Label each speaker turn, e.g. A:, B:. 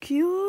A: cute.